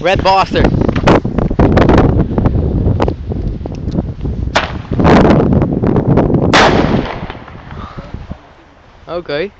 Red Boster. Okay.